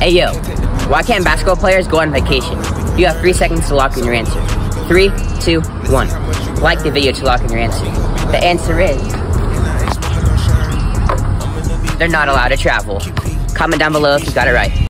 Hey yo, why can't basketball players go on vacation? You have three seconds to lock in your answer. Three, two, one. Like the video to lock in your answer. The answer is they're not allowed to travel. Comment down below if you got it right.